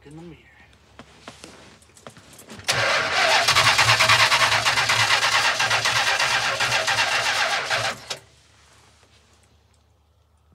look in the mirror.